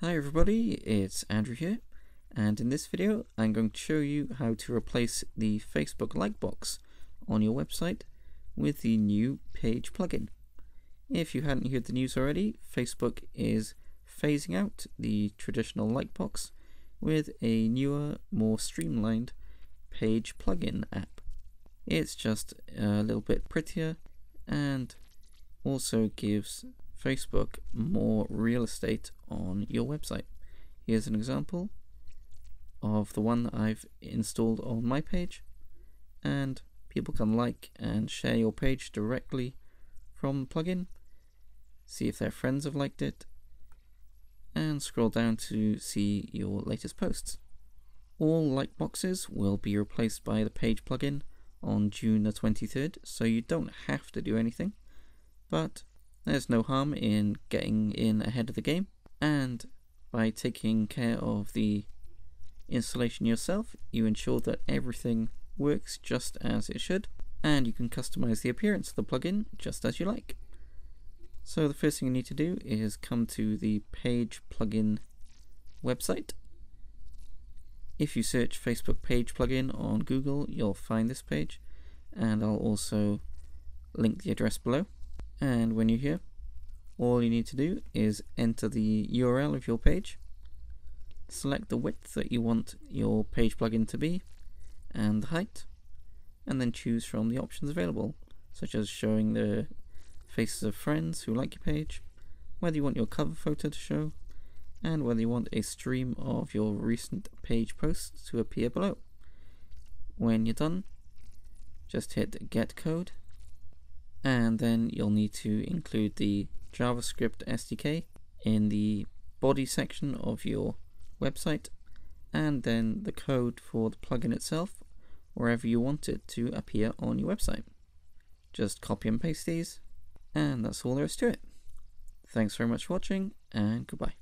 Hi everybody, it's Andrew here, and in this video I'm going to show you how to replace the Facebook like box on your website with the new page plugin. If you hadn't heard the news already, Facebook is phasing out the traditional like box with a newer, more streamlined page plugin app. It's just a little bit prettier and also gives Facebook more real estate on your website. Here's an example of the one that I've installed on my page and people can like and share your page directly from the plugin see if their friends have liked it and scroll down to see your latest posts. All like boxes will be replaced by the page plugin on June the 23rd so you don't have to do anything but there's no harm in getting in ahead of the game, and by taking care of the installation yourself, you ensure that everything works just as it should, and you can customize the appearance of the plugin just as you like. So the first thing you need to do is come to the page plugin website. If you search Facebook page plugin on Google, you'll find this page, and I'll also link the address below. And when you're here, all you need to do is enter the URL of your page, select the width that you want your page plugin to be, and the height, and then choose from the options available, such as showing the faces of friends who like your page, whether you want your cover photo to show, and whether you want a stream of your recent page posts to appear below. When you're done, just hit get code and then you'll need to include the JavaScript SDK in the body section of your website and then the code for the plugin itself wherever you want it to appear on your website. Just copy and paste these and that's all there is to it. Thanks very much for watching and goodbye.